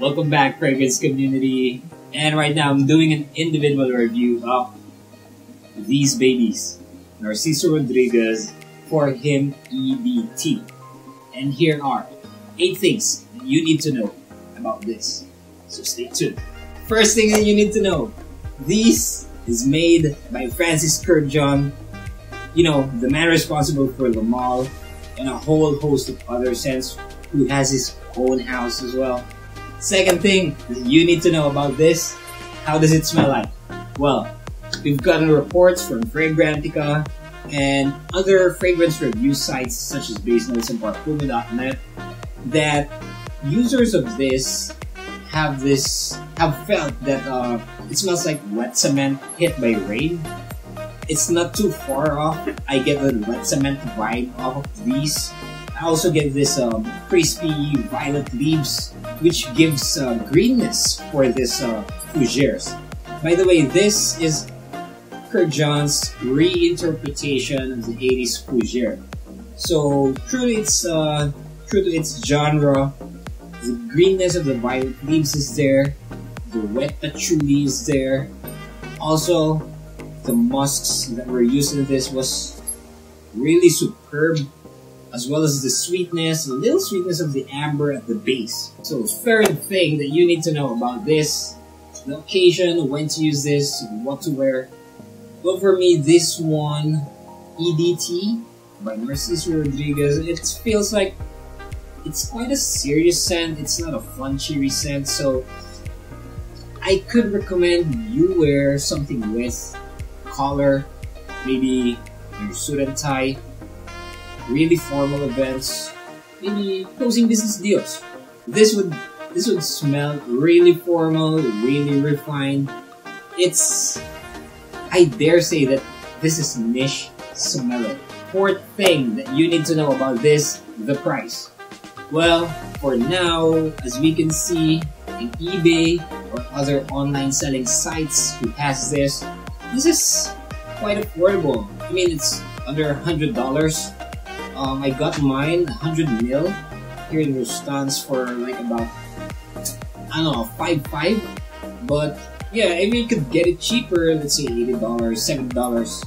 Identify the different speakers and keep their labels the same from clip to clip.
Speaker 1: Welcome back, fragrance community. And right now, I'm doing an individual review of these babies. Narciso Rodriguez for him EDT. And here are eight things that you need to know about this. So stay tuned. First thing that you need to know, this is made by Francis Kurkdjian, you know, the man responsible for Le Male and a whole host of other scents who has his own house as well. Second thing you need to know about this, how does it smell like? Well, we've gotten reports from Fragrantica and other fragrance review sites such as Basenotes and Parfumo.net that users of this have this have felt that uh, it smells like wet cement hit by rain. It's not too far off. I get the wet cement vibe off of these I also get this um, crispy violet leaves, which gives uh, greenness for this uh, fougères. By the way, this is Kurkdjian's reinterpretation of the 80s fougere. So true to its uh, true to its genre, the greenness of the violet leaves is there, the wet patchouli is there. Also, the musks that were used in this was really superb as well as the sweetness, a little sweetness of the amber at the base. So third thing that you need to know about this, the occasion, when to use this, what to wear. Well for me, this one, EDT by Narciso Rodriguez, it feels like it's quite a serious scent, it's not a fun cheery scent, so I could recommend you wear something with collar, maybe your suit and tie, really formal events, maybe closing business deals. This would this would smell really formal, really refined. It's I dare say that this is niche smelling. Fourth thing that you need to know about this, the price. Well, for now, as we can see in eBay or other online selling sites who has this, this is quite affordable. I mean, it's under $100 um, I got mine 100 mil here in Rustan's for like about I don't know five five, but yeah, if you could get it cheaper, let's say eighty dollars, seventy dollars.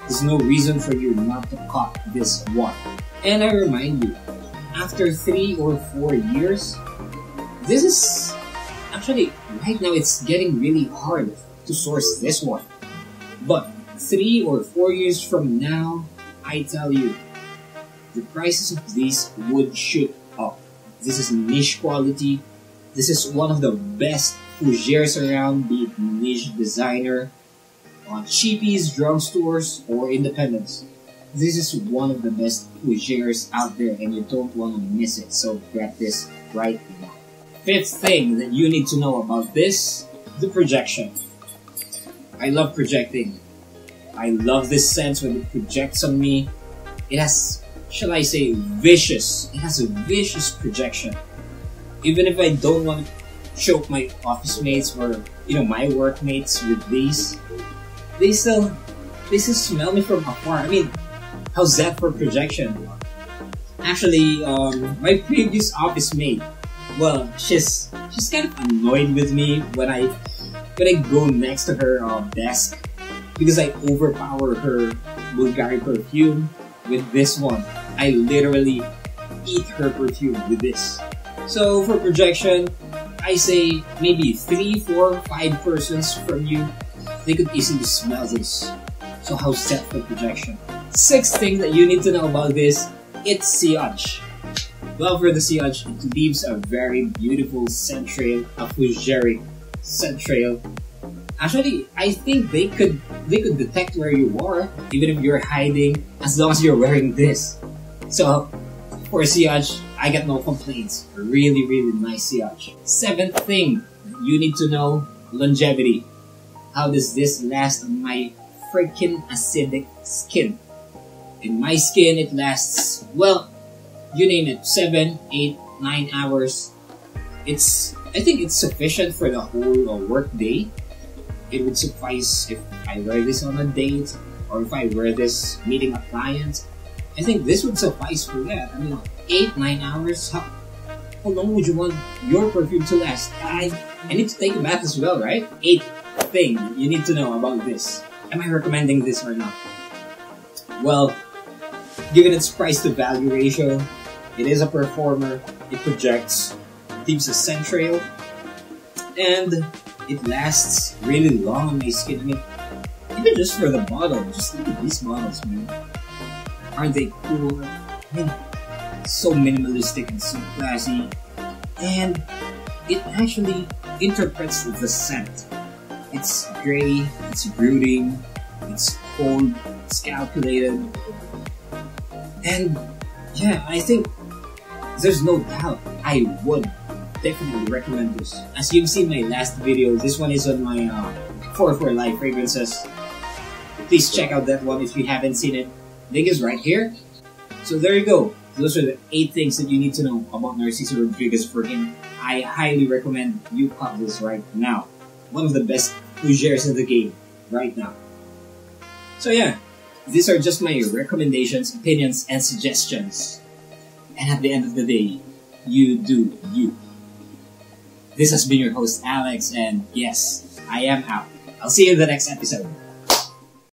Speaker 1: There's no reason for you not to cop this one. And I remind you, after three or four years, this is actually right now it's getting really hard to source this one. But three or four years from now, I tell you, the prices of these would shoot up. This is niche quality. This is one of the best fougères around, be it niche designer, on cheapies, drugstores, or independents. This is one of the best fougères out there and you don't want to miss it, so grab this right now. Fifth thing that you need to know about this, the projection. I love projecting. I love this sense when it projects on me. It has shall I say, vicious. It has a vicious projection. Even if I don't want to choke my office mates or, you know, my workmates with these, they still, they still smell me from afar. I mean, how's that for projection? Actually, um, my previous office mate, well, she's, she's kind of annoyed with me when I, when I go next to her uh, desk because I overpower her Bulgari perfume with this one. I literally eat her perfume with this. So for projection, I say maybe three, four, five persons from you, they could easily smell this. So how's that for projection? Sixth thing that you need to know about this, it's sillage. Well, for the sillage, it leaves a very beautiful scent trail, a fougeric scent trail. Actually, I think they could they could detect where you are, even if you're hiding, as long as you're wearing this. So, for sillage, I got no complaints. Really, really nice sillage. Seventh thing you need to know, longevity. How does this last on my freaking acidic skin? In my skin, it lasts, well, you name it, 7, 8, 9 hours. It's, I think it's sufficient for the whole uh, work day. It would suffice if I wear this on a date, or if I wear this meeting a client, I think this would suffice for that. I mean, eight, nine hours, how, how long would you want your perfume to last? I, I need to take a bath as well, right? Eighth thing you need to know about this. Am I recommending this or not? Well, given its price to value ratio, it is a performer, it projects, leaves a scent trail, and it lasts really long on my skin. I mean, even just for the bottle, just look at these bottles, man. Aren't they cool? I mean, so minimalistic and so classy. And it actually interprets the scent. It's gray, it's brooding, it's cold, it's calculated. And yeah, I think there's no doubt I would definitely recommend this. As you've seen my last video, this one is on my uh, 4 for Life fragrances. Please check out that one if you haven't seen it. Is right here. So there you go. Those are the 8 things that you need to know about Narciso Rodriguez for him. I highly recommend you cop this right now. One of the best fougères in the game right now. So yeah, these are just my recommendations, opinions, and suggestions. And at the end of the day, you do you. This has been your host, Alex, and yes, I am out. I'll see you in the next episode.